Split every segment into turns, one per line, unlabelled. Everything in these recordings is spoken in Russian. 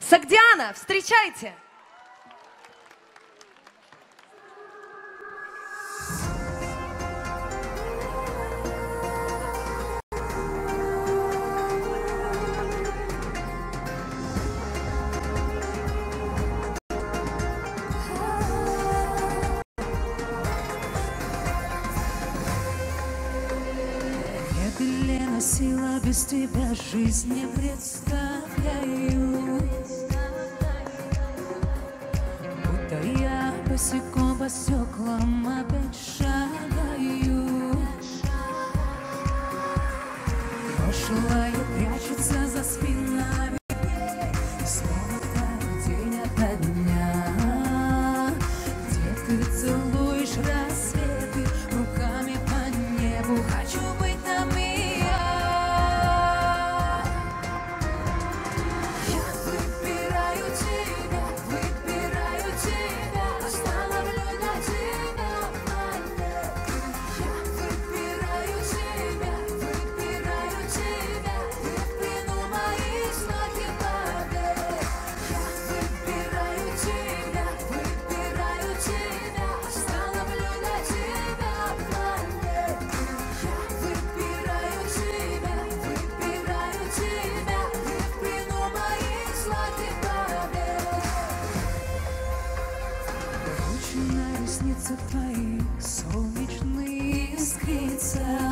Сагдиана, встречайте!
Медленно сила без тебя жизнь представляю босиком по стеклам опять шагаю Прошлое itself.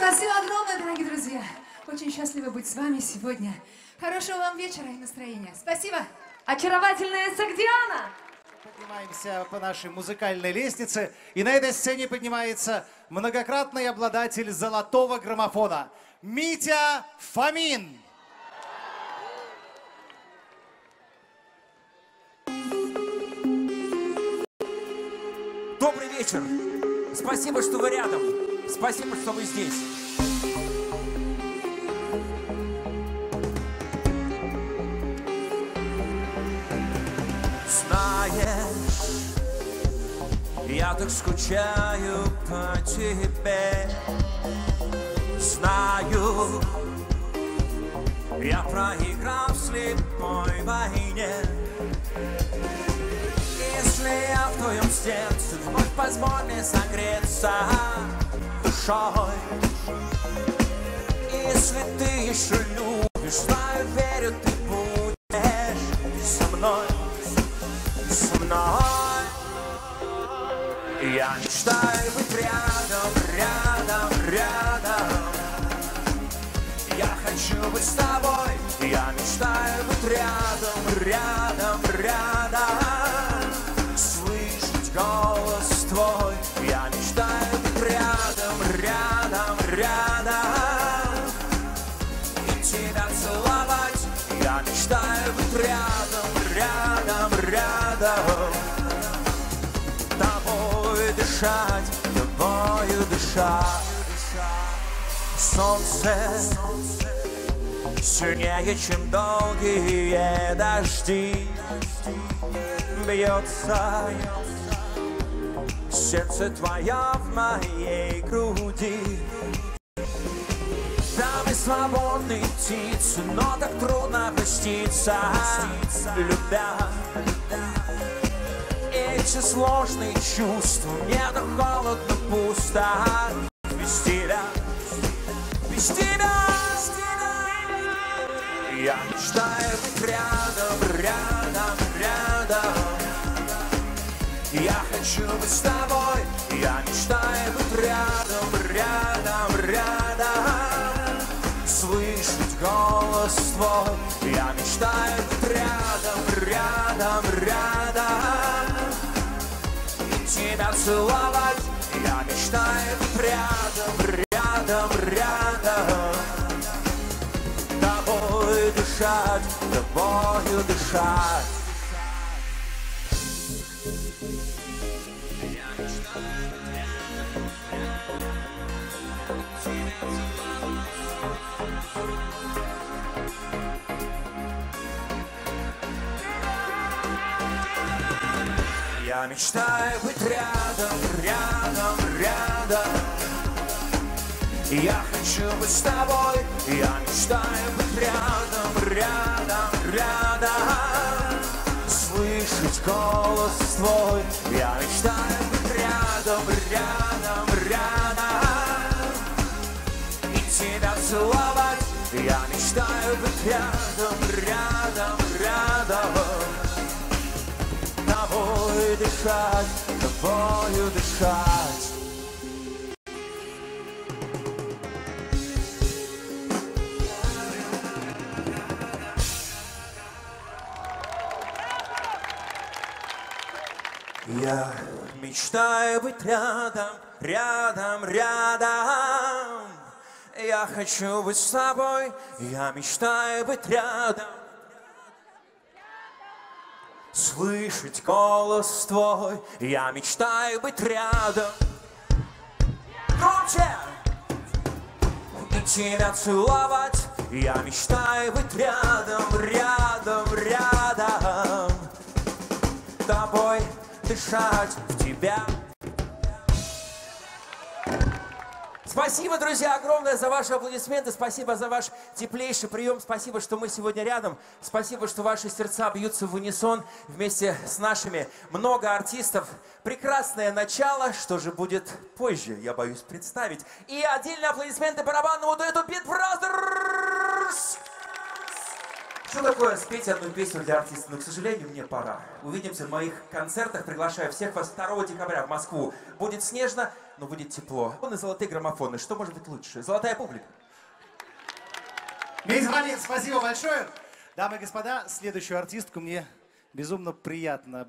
Спасибо огромное, дорогие друзья. Очень счастлива быть с вами сегодня. Хорошего вам вечера и настроения. Спасибо.
Очаровательная Сагдиана!
Поднимаемся по нашей музыкальной лестнице. И на этой сцене поднимается многократный обладатель золотого граммофона Митя Фомин.
Добрый вечер. Спасибо, что вы рядом. Спасибо, что вы здесь. Знаешь, я так скучаю по тебе. Знаю, я проиграл в слепой войне. Если я в твоем сердце, вновь позволь мне согреться душой. Если ты еще любишь, знаю, верю, ты будешь со мной, со мной. Я мечтаю быть рядом, рядом, рядом. Я хочу быть с тобой, я мечтаю быть рядом, рядом, быть рядом, рядом, рядом. Тобою дышать, тобою дышать. Солнце, сильнее, чем долгие дожди. Бьется сердце твое в моей груди. Там и свободные птицы, но так трудно проститься. Любя. Эти сложные чувства Мне так холодно, пусто Без тебя, без тебя. Я мечтаю быть рядом, рядом, рядом. Я хочу быть с тобой. Я мечтаю быть рядом, твой Я мечтаю рядом, рядом, рядом. И тебя целовать. Я мечтаю рядом, рядом, рядом. Тобой дышать, тобою дышать Я мечтаю быть рядом, рядом, рядом. Я хочу быть с тобой. Я мечтаю быть рядом, рядом, рядом. Слышать голос твой. Я мечтаю быть рядом, рядом, рядом. И тебя целовать. Я мечтаю быть рядом, рядом, дышать, тобою дышать. Я мечтаю быть рядом, рядом, рядом. Я хочу быть с тобой, я мечтаю быть рядом. Слышать голос твой, я мечтаю быть рядом. Громче! И тебя целовать, я мечтаю быть рядом, рядом, рядом. Тобой дышать в тебя. Спасибо, друзья, огромное за ваши аплодисменты. Спасибо за ваш теплейший прием. Спасибо, что мы сегодня рядом. Спасибо, что ваши сердца бьются в унисон вместе с нашими. Много артистов. Прекрасное начало. Что же будет позже, я боюсь представить. И отдельные аплодисменты барабанному дуэту Beat Brothers. Что такое спеть одну песню для артиста? Но, к сожалению, мне пора. Увидимся в моих концертах. Приглашаю всех вас 2 декабря в Москву. Будет снежно, но будет тепло. Вон и золотые граммофоны. Что может быть лучше? Золотая публика.
Мейзвалин, спасибо большое. Дамы и господа, следующую артистку мне безумно приятно